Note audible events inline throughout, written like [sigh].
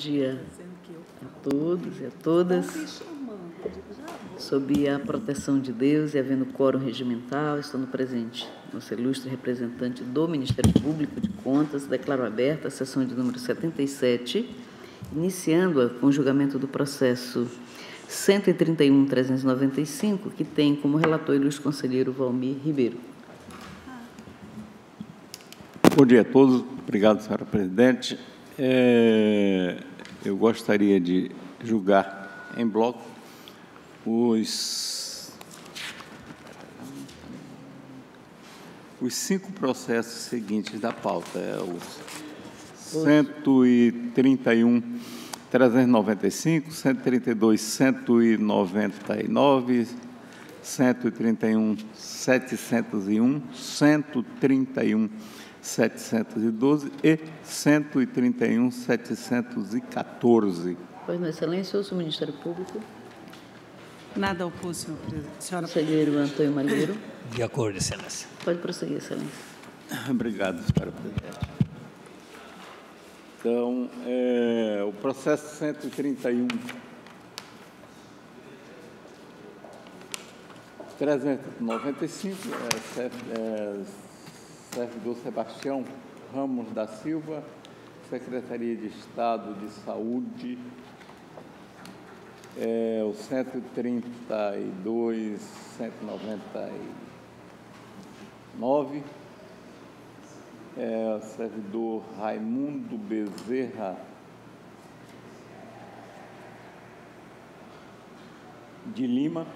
dia a todos e a todas. Sob a proteção de Deus e havendo quórum regimental, estando presente nosso ilustre representante do Ministério Público de Contas, declaro aberta a sessão de número 77, iniciando-a com o julgamento do processo 131.395, que tem como relator o ilustre conselheiro Valmir Ribeiro. Bom dia a todos. Obrigado, senhora presidente. É, eu gostaria de julgar em bloco os, os cinco processos seguintes da pauta. É os 131, 395, 132, 199, 131, 701, 131, 712 e 131, 714. Pois não, Excelência, ouço o Ministério Público. Nada opor, senhor presidente. Senhora Conselheiro Antônio Malheiro. De acordo, Excelência. Pode prosseguir, Excelência. Obrigado, senhora presidente. Então, é, o processo 131, 395, é, é, servidor Sebastião Ramos da Silva, Secretaria de Estado de Saúde, é, o 132, 199, é, servidor Raimundo Bezerra de Lima,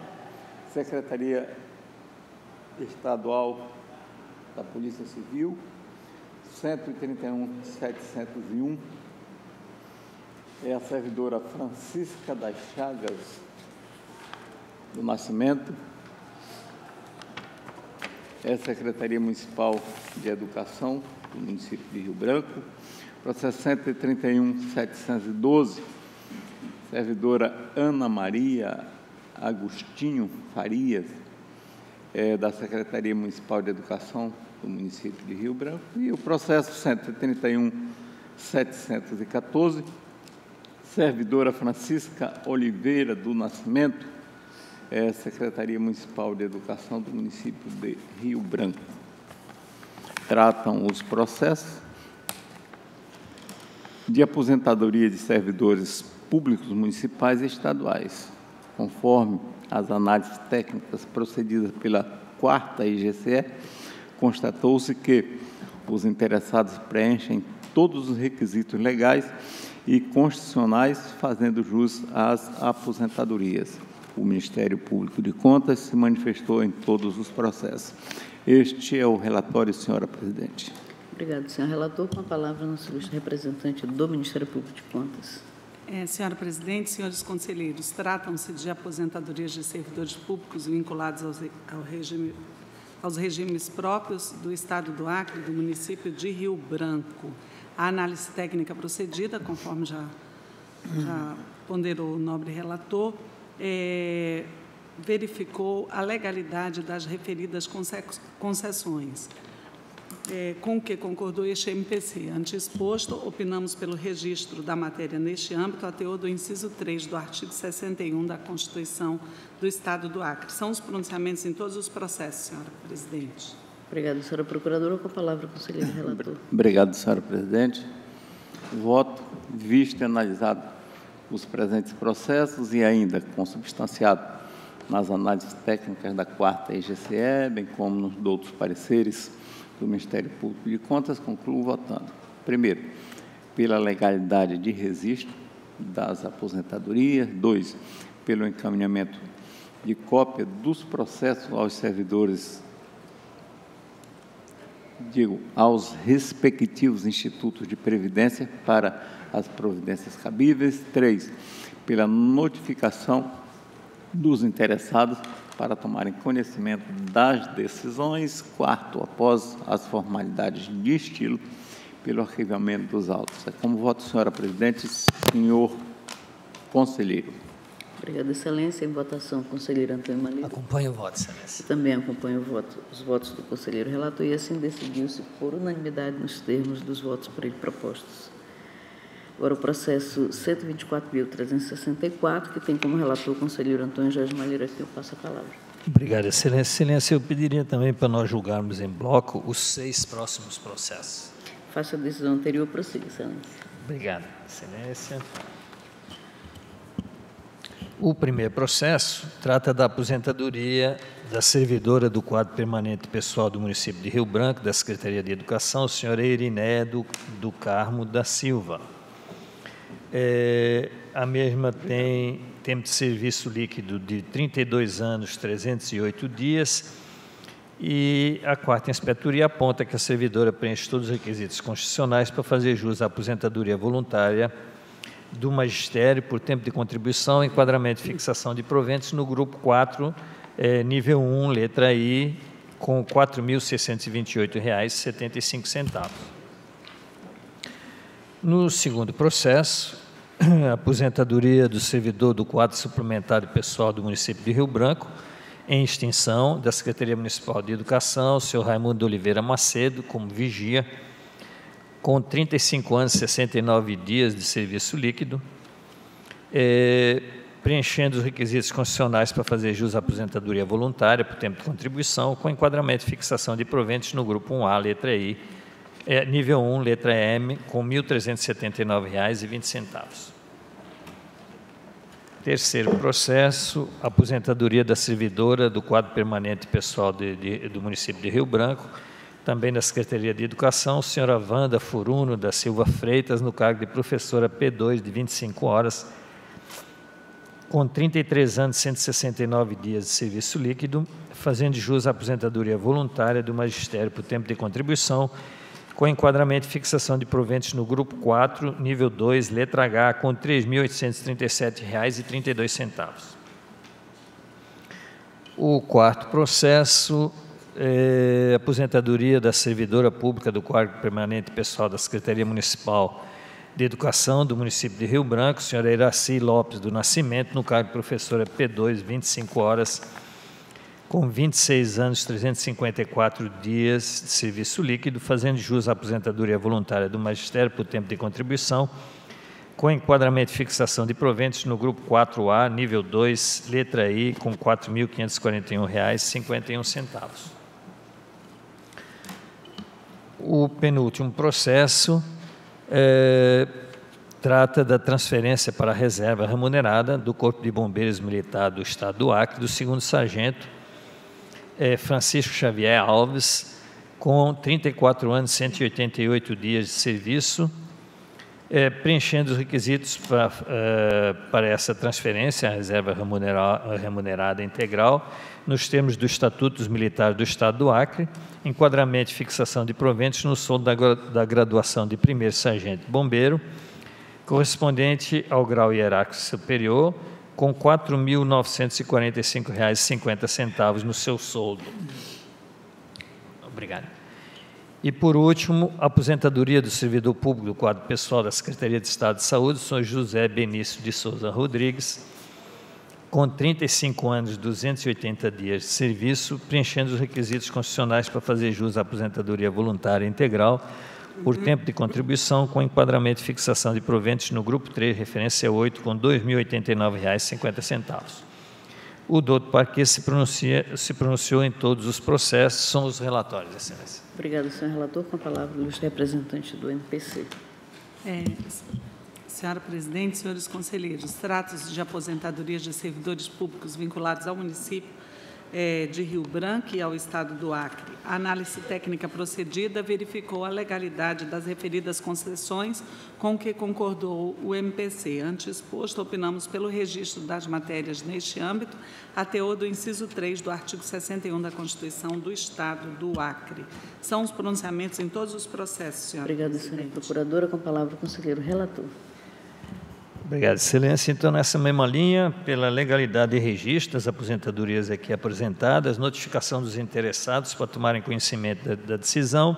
Secretaria Estadual da Polícia Civil, 131.701, é a servidora Francisca das Chagas do Nascimento, é a Secretaria Municipal de Educação do município de Rio Branco, processo 131.712, servidora Ana Maria Agostinho Farias, é, da Secretaria Municipal de Educação do município de Rio Branco, e o processo 131.714, servidora Francisca Oliveira do Nascimento, é, Secretaria Municipal de Educação do município de Rio Branco. Tratam os processos de aposentadoria de servidores públicos municipais e estaduais, conforme as análises técnicas procedidas pela quarta IGCE, constatou-se que os interessados preenchem todos os requisitos legais e constitucionais, fazendo jus às aposentadorias. O Ministério Público de Contas se manifestou em todos os processos. Este é o relatório, senhora presidente. Obrigado, senhor relator. Com a palavra, nosso ilustre representante do Ministério Público de Contas. É, senhora presidente, senhores conselheiros, tratam-se de aposentadorias de servidores públicos vinculados ao regime, aos regimes próprios do Estado do Acre e do município de Rio Branco. A análise técnica procedida, conforme já, já ponderou o nobre relator, é, verificou a legalidade das referidas concessões, é, com o que concordou este MPC. Ante exposto, opinamos pelo registro da matéria neste âmbito, a teor do inciso 3 do artigo 61 da Constituição do Estado do Acre. São os pronunciamentos em todos os processos, senhora presidente. Obrigada, senhora procuradora. Com a palavra, conselheiro relator. Obrigado, senhora presidente. Voto visto e analisado os presentes processos e ainda consubstanciado nas análises técnicas da quarta IGCE, bem como nos outros pareceres do Ministério Público de Contas, concluo votando. Primeiro, pela legalidade de registro das aposentadorias. Dois, pelo encaminhamento de cópia dos processos aos servidores, digo, aos respectivos institutos de previdência para as providências cabíveis. Três, pela notificação dos interessados para tomarem conhecimento das decisões. Quarto, após as formalidades de estilo, pelo arquivamento dos autos. É como voto, senhora presidente, senhor conselheiro. Obrigada, excelência. Em votação, conselheiro Antônio Malheiro. Acompanho o voto, excelência. Eu também acompanho voto, os votos do conselheiro relator e assim decidiu-se por unanimidade nos termos dos votos por ele propostos. Agora, o processo 124.364, que tem como relator o conselheiro Antônio Jorge Malheiro, aqui eu passo a palavra. Obrigado, Excelência. Excelência, eu pediria também para nós julgarmos em bloco os seis próximos processos. Faça a decisão anterior, prossiga, Excelência. Obrigado, Excelência. O primeiro processo trata da aposentadoria da servidora do quadro permanente pessoal do município de Rio Branco, da Secretaria de Educação, senhora Iriné do, do Carmo da Silva. É, a mesma tem tempo de serviço líquido de 32 anos, 308 dias, e a quarta inspetoria aponta que a servidora preenche todos os requisitos constitucionais para fazer jus à aposentadoria voluntária do magistério por tempo de contribuição, enquadramento e fixação de proventos no grupo 4, é, nível 1, letra I, com R$ 4.628,75. No segundo processo, [coughs] aposentadoria do servidor do quadro suplementar pessoal do município de Rio Branco, em extinção, da Secretaria Municipal de Educação, o senhor Raimundo Oliveira Macedo, como vigia, com 35 anos e 69 dias de serviço líquido, é, preenchendo os requisitos constitucionais para fazer jus à aposentadoria voluntária por tempo de contribuição, com enquadramento e fixação de proventos no grupo 1A, letra I, é, nível 1, letra M, com R$ 1.379,20. Terceiro processo, aposentadoria da servidora do quadro permanente pessoal de, de, do município de Rio Branco, também da Secretaria de Educação, senhora Wanda Furuno da Silva Freitas, no cargo de professora P2 de 25 horas, com 33 anos e 169 dias de serviço líquido, fazendo jus à aposentadoria voluntária do magistério por tempo de contribuição, com enquadramento e fixação de proventos no grupo 4, nível 2, letra H, com R$ 3.837,32. O quarto processo é aposentadoria da servidora pública do quadro permanente pessoal da Secretaria Municipal de Educação do município de Rio Branco, senhora Iraci Lopes do Nascimento, no cargo de professora P2, 25 horas, com 26 anos, 354 dias de serviço líquido, fazendo jus à aposentadoria voluntária do magistério por tempo de contribuição, com enquadramento e fixação de proventos no grupo 4A, nível 2, letra I, com R$ 4.541,51. O penúltimo processo é, trata da transferência para a reserva remunerada do Corpo de Bombeiros Militar do Estado do Acre, do segundo sargento é, Francisco Xavier Alves, com 34 anos e 188 dias de serviço, é, preenchendo os requisitos para, é, para essa transferência, a reserva remunerada, remunerada integral, nos termos do Estatuto dos Militares do Estado do Acre, enquadramento e fixação de proventos no soldo da, da graduação de primeiro sargento bombeiro, correspondente ao grau hierárquico superior, com R$ 4.945,50 no seu soldo. Obrigado. E, por último, aposentadoria do servidor público do quadro pessoal da Secretaria de Estado de Saúde, Sr. José Benício de Souza Rodrigues, com 35 anos e 280 dias de serviço, preenchendo os requisitos constitucionais para fazer jus à aposentadoria voluntária integral, por tempo de contribuição com enquadramento e fixação de proventos no grupo 3, referência 8, com R$ 2.089,50. O doutor Parquet se, pronuncia, se pronunciou em todos os processos, são os relatórios, Excelência. Obrigado, senhor relator. Com a palavra, o ilustre representante do MPC. É, senhora presidente, senhores conselheiros, trata-se de aposentadorias de servidores públicos vinculados ao município é, de Rio Branco e ao Estado do Acre. A análise técnica procedida verificou a legalidade das referidas concessões com que concordou o MPC. Antes exposto, opinamos pelo registro das matérias neste âmbito, a teor do inciso 3 do artigo 61 da Constituição do Estado do Acre. São os pronunciamentos em todos os processos, senhora Obrigada, senhora procuradora. Com a palavra, o conselheiro relator. Obrigado, Excelência. Então, nessa mesma linha, pela legalidade e registro das aposentadorias aqui apresentadas, notificação dos interessados para tomarem conhecimento da, da decisão,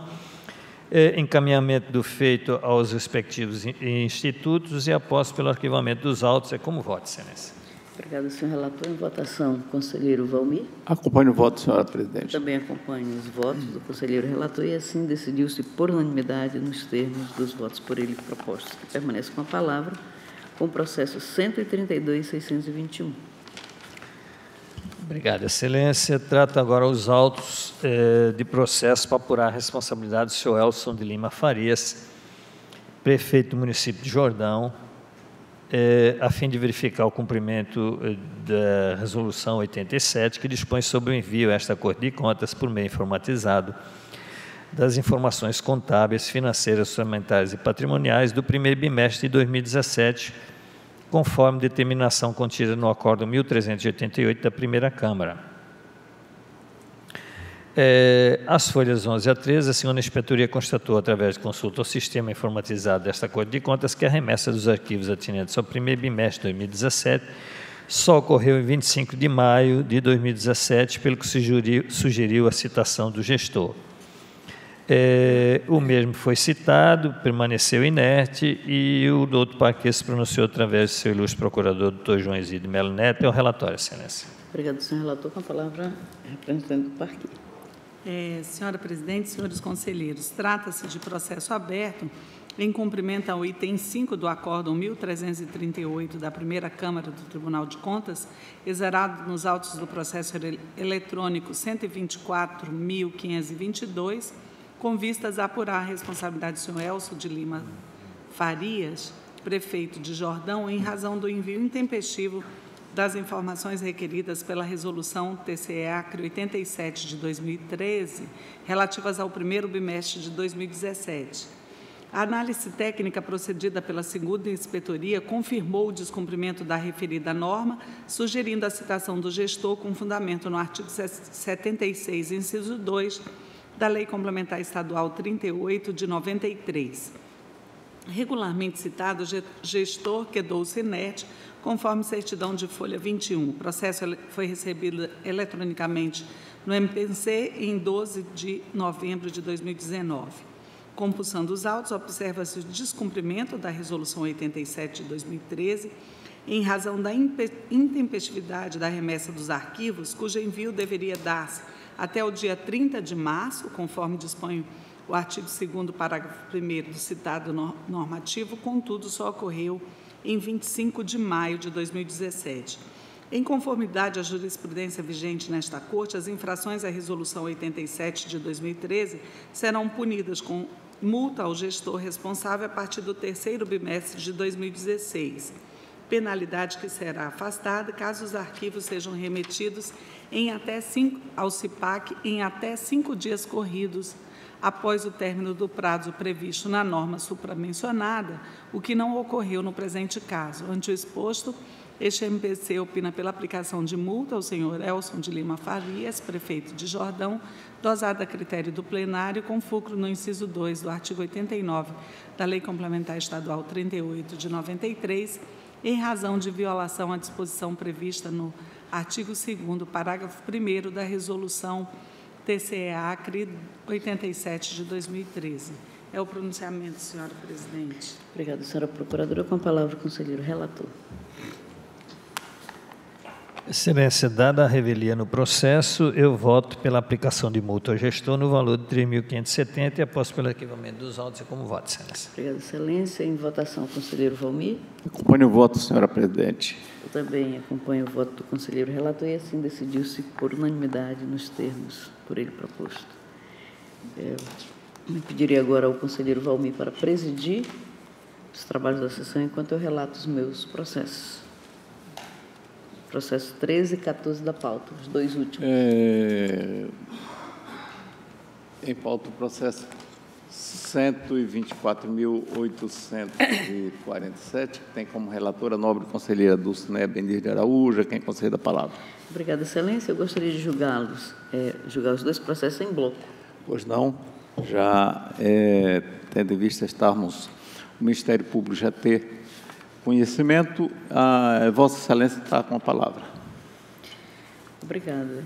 é, encaminhamento do feito aos respectivos institutos e após pelo arquivamento dos autos. É como voto, Excelência. Obrigada, senhor relator. Em votação, conselheiro Valmir. Acompanho o voto, senhora presidente. Também acompanho os votos do conselheiro relator e assim decidiu-se por unanimidade nos termos dos votos por ele propostos, que permanece com a palavra com o processo 132.621. Obrigado, Excelência. Trato agora os autos eh, de processo para apurar a responsabilidade do senhor Elson de Lima Farias, prefeito do município de Jordão, eh, a fim de verificar o cumprimento eh, da Resolução 87, que dispõe sobre o envio a esta Corte de Contas por meio informatizado das informações contábeis, financeiras, orçamentárias e patrimoniais do primeiro bimestre de 2017, conforme determinação contida no Acordo 1388 da Primeira Câmara. É, as folhas 11 a 13, a senhora inspetoria constatou, através de consulta ao sistema informatizado desta Corte de Contas, que a remessa dos arquivos atinentes ao primeiro bimestre de 2017 só ocorreu em 25 de maio de 2017, pelo que sugeriu, sugeriu a citação do gestor. É, o mesmo foi citado, permaneceu inerte e o doutor Parque se pronunciou através do seu ilustre procurador, doutor João Isidro Melo Neto. É o relatório, excelência. Obrigado, senhor relator. Com a palavra, representante do Parque. É, senhora presidente, senhores conselheiros, trata-se de processo aberto em cumprimento ao item 5 do Acórdão 1338 da Primeira Câmara do Tribunal de Contas, exerado nos autos do processo eletrônico 124.522, com vistas a apurar a responsabilidade do senhor Elcio de Lima Farias, prefeito de Jordão, em razão do envio intempestivo das informações requeridas pela Resolução TCE-ACRE 87 de 2013, relativas ao primeiro bimestre de 2017. A análise técnica procedida pela segunda inspetoria confirmou o descumprimento da referida norma, sugerindo a citação do gestor com fundamento no artigo 76, inciso 2, da Lei Complementar Estadual 38 de 93. Regularmente citado, gestor quedou-se inerte, conforme certidão de folha 21. O processo foi recebido eletronicamente no MPC em 12 de novembro de 2019. Compulsando os autos, observa-se o descumprimento da Resolução 87 de 2013, em razão da intempestividade da remessa dos arquivos, cujo envio deveria dar-se até o dia 30 de março, conforme dispõe o artigo 2 parágrafo 1 do citado normativo, contudo, só ocorreu em 25 de maio de 2017. Em conformidade à jurisprudência vigente nesta Corte, as infrações à Resolução 87 de 2013 serão punidas com multa ao gestor responsável a partir do terceiro bimestre de 2016, penalidade que será afastada caso os arquivos sejam remetidos em até cinco, ao CIPAC em até cinco dias corridos após o término do prazo previsto na norma supramencionada, o que não ocorreu no presente caso. Ante o exposto, este MPC opina pela aplicação de multa ao senhor Elson de Lima Farias, prefeito de Jordão, dosada a critério do plenário, com fulcro no inciso 2 do artigo 89 da Lei Complementar Estadual 38 de 93, em razão de violação à disposição prevista no artigo 2 parágrafo 1 da Resolução TCE-ACRE 87 de 2013. É o pronunciamento, senhora presidente. Obrigada, senhora procuradora. Com a palavra, o conselheiro relator. Excelência, dada a revelia no processo, eu voto pela aplicação de multa ao gestor no valor de 3.570 e aposto pelo arquivamento dos autos e como voto, Excelência. Obrigada, Excelência. Em votação, o conselheiro Valmir. Acompanho o voto, senhora presidente. Eu também acompanho o voto do conselheiro relator e assim decidiu-se por unanimidade nos termos por ele proposto. Eu me pediria agora ao conselheiro Valmir para presidir os trabalhos da sessão enquanto eu relato os meus processos processo 13 e 14 da pauta, os dois últimos. É, em pauta o processo 124.847, que tem como relatora a nobre conselheira Dulcinea Bendir de Araújo, quem concede a palavra. Obrigada, Excelência. Eu gostaria de julgá-los, é, julgar os dois processos em bloco. Pois não, já é, tendo em vista estarmos, o Ministério Público já ter conhecimento. A Vossa Excelência está com a palavra. Obrigada,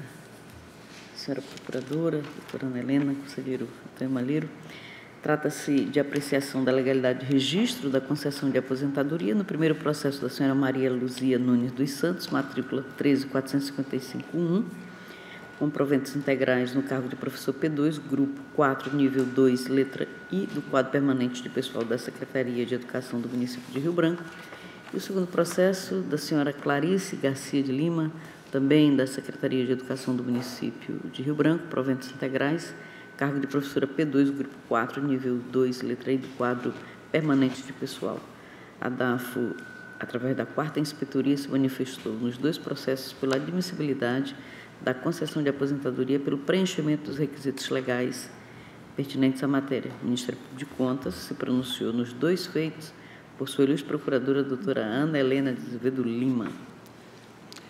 senhora procuradora, doutora Ana Helena, conselheiro Antônio. Trata-se de apreciação da legalidade de registro da concessão de aposentadoria no primeiro processo da senhora Maria Luzia Nunes dos Santos, matrícula 13455-1, com proventos integrais no cargo de professor P2, grupo 4, nível 2, letra I, do quadro permanente de pessoal da Secretaria de Educação do município de Rio Branco. E o segundo processo da senhora Clarice Garcia de Lima, também da Secretaria de Educação do município de Rio Branco, proventos integrais, cargo de professora P2, grupo 4, nível 2, letra I do quadro permanente de pessoal. A DAFO, através da quarta inspetoria, se manifestou nos dois processos pela admissibilidade da concessão de aposentadoria pelo preenchimento dos requisitos legais pertinentes à matéria. O Ministério de Contas se pronunciou nos dois feitos por sua ilustre procuradora, doutora Ana Helena de Azevedo Lima.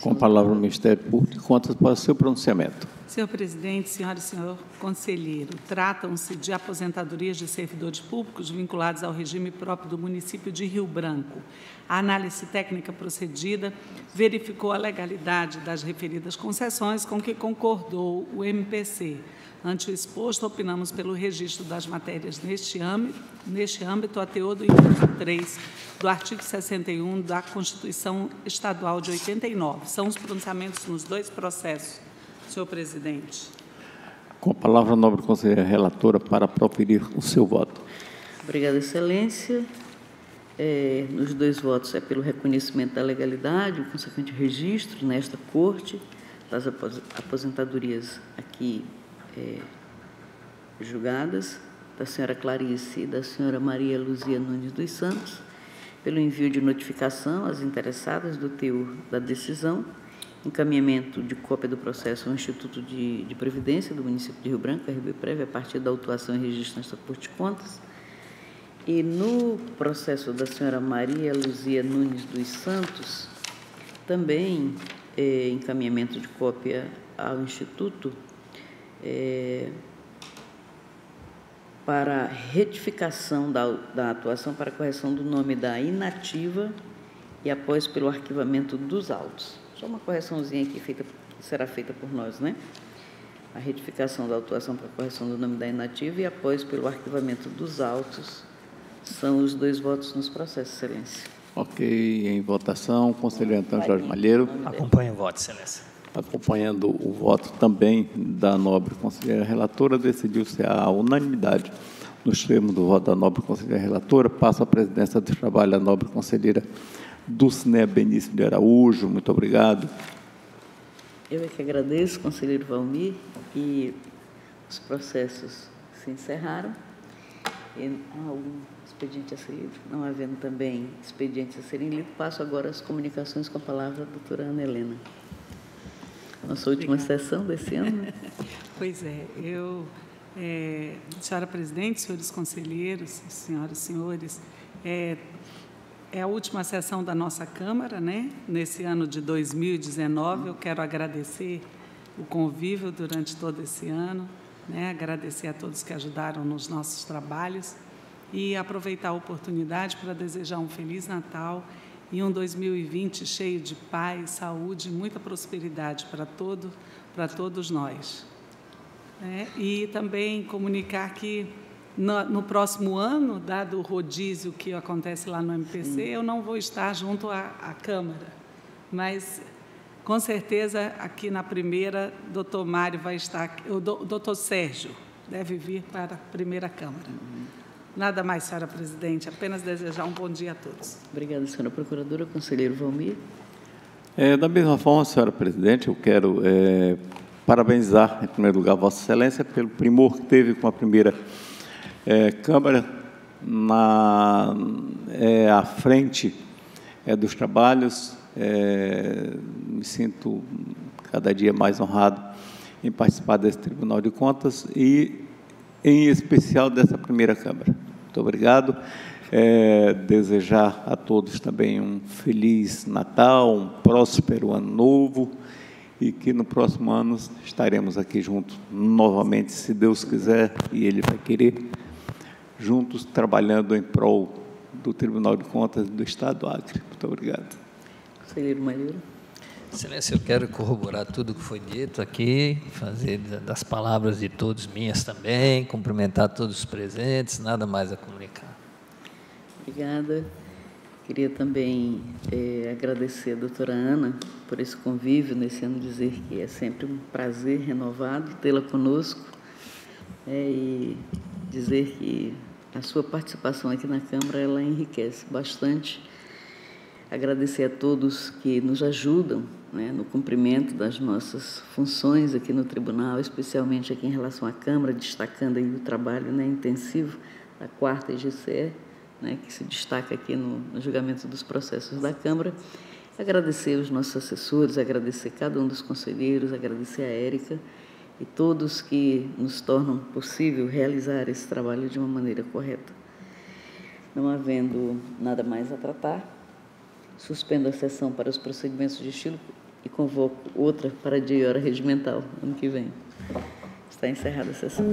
Com a palavra o Ministério Público Contas para o seu pronunciamento. Senhor presidente, senhora e senhor conselheiro, tratam-se de aposentadorias de servidores públicos vinculados ao regime próprio do município de Rio Branco. A análise técnica procedida verificou a legalidade das referidas concessões com que concordou o MPC. Ante o exposto, opinamos pelo registro das matérias neste âmbito, neste âmbito a teor do inciso 3 do artigo 61 da Constituição Estadual de 89. São os pronunciamentos nos dois processos senhor presidente. Com a palavra, a nobre conselheira relatora, para proferir o seu voto. Obrigada, excelência. É, nos dois votos é pelo reconhecimento da legalidade, o consequente registro nesta corte das aposentadorias aqui é, julgadas, da senhora Clarice e da senhora Maria Luzia Nunes dos Santos, pelo envio de notificação às interessadas do teor da decisão encaminhamento de cópia do processo ao Instituto de, de Previdência do município de Rio Branco, RB Prévia, a partir da autuação e registro nesta Corte de Contas. E no processo da senhora Maria Luzia Nunes dos Santos, também é, encaminhamento de cópia ao Instituto é, para retificação da, da atuação para correção do nome da inativa e após pelo arquivamento dos autos. Só uma correçãozinha aqui feita, será feita por nós, né? A retificação da autuação para correção do nome da inativa e após pelo arquivamento dos autos são os dois votos nos processos, Excelência. Ok, em votação, conselheiro Antônio Jorge Malheiro. Acompanho o voto, Excelência. Acompanhando o voto também da nobre conselheira relatora, decidiu-se a unanimidade nos termos do voto da nobre conselheira relatora. Passo a presidência do trabalho à nobre conselheira Dulcinea Benício de Araújo, muito obrigado. Eu é que agradeço, conselheiro Valmir, e os processos se encerraram. E há algum expediente a ser lido? Não havendo também expedientes a serem lidos, passo agora as comunicações com a palavra da doutora Ana Helena. Nossa última Obrigada. sessão desse ano. [laughs] pois é, eu, é, senhora presidente, senhores conselheiros, senhoras e senhores, é, é a última sessão da nossa Câmara, né? Nesse ano de 2019, eu quero agradecer o convívio durante todo esse ano, né? Agradecer a todos que ajudaram nos nossos trabalhos e aproveitar a oportunidade para desejar um feliz Natal e um 2020 cheio de paz, saúde e muita prosperidade para todo, para todos nós. É, e também comunicar que no, no, próximo ano, dado o rodízio que acontece lá no MPC, Sim. eu não vou estar junto à, à, Câmara. Mas, com certeza, aqui na primeira, doutor Mário vai estar, o doutor Sérgio deve vir para a primeira Câmara. Nada mais, senhora presidente, apenas desejar um bom dia a todos. Obrigada, senhora procuradora. Conselheiro Valmir. É, da mesma forma, senhora presidente, eu quero é, parabenizar, em primeiro lugar, Vossa Excelência pelo primor que teve com a primeira é, Câmara na, é, à frente é, dos trabalhos. É, me sinto cada dia mais honrado em participar desse Tribunal de Contas e, em especial, dessa primeira Câmara. Muito obrigado. É, desejar a todos também um feliz Natal, um próspero ano novo e que no próximo ano estaremos aqui juntos novamente, se Deus quiser e Ele vai querer juntos trabalhando em prol do Tribunal de Contas do Estado do Acre. Muito obrigado. Conselheiro. Excelência, eu quero corroborar tudo que foi dito aqui, fazer das palavras de todos minhas também, cumprimentar todos os presentes, nada mais a comunicar. Obrigada. Queria também é, agradecer a doutora Ana por esse convívio nesse ano, dizer que é sempre um prazer renovado tê-la conosco é, e dizer que a sua participação aqui na Câmara ela enriquece bastante. Agradecer a todos que nos ajudam né, no cumprimento das nossas funções aqui no Tribunal, especialmente aqui em relação à Câmara, destacando aí o trabalho né, intensivo da quarta IGCE, né, que se destaca aqui no, no julgamento dos processos da Câmara. Agradecer os nossos assessores, agradecer cada um dos conselheiros, agradecer a Érica e todos que nos tornam possível realizar esse trabalho de uma maneira correta. Não havendo nada mais a tratar, suspendo a sessão para os procedimentos de estilo e convoco outra para dia e hora regimental ano que vem. Está encerrada a sessão.